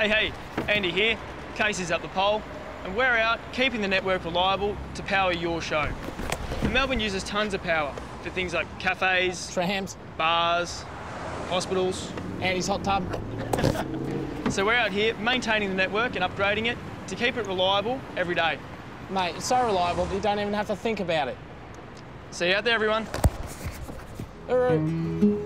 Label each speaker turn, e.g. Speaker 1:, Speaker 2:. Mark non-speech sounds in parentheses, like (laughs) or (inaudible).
Speaker 1: Hey, hey, Andy here. Casey's up the pole, and we're out keeping the network reliable to power your show. And Melbourne uses tons of power for things like cafes,
Speaker 2: Trams,
Speaker 1: bars, hospitals.
Speaker 2: Andy's hot tub. (laughs)
Speaker 1: So we're out here maintaining the network and upgrading it to keep it reliable every day.
Speaker 2: Mate, it's so reliable that you don't even have to think about it.
Speaker 1: See you out there, everyone.
Speaker 2: All right.